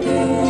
Yeah.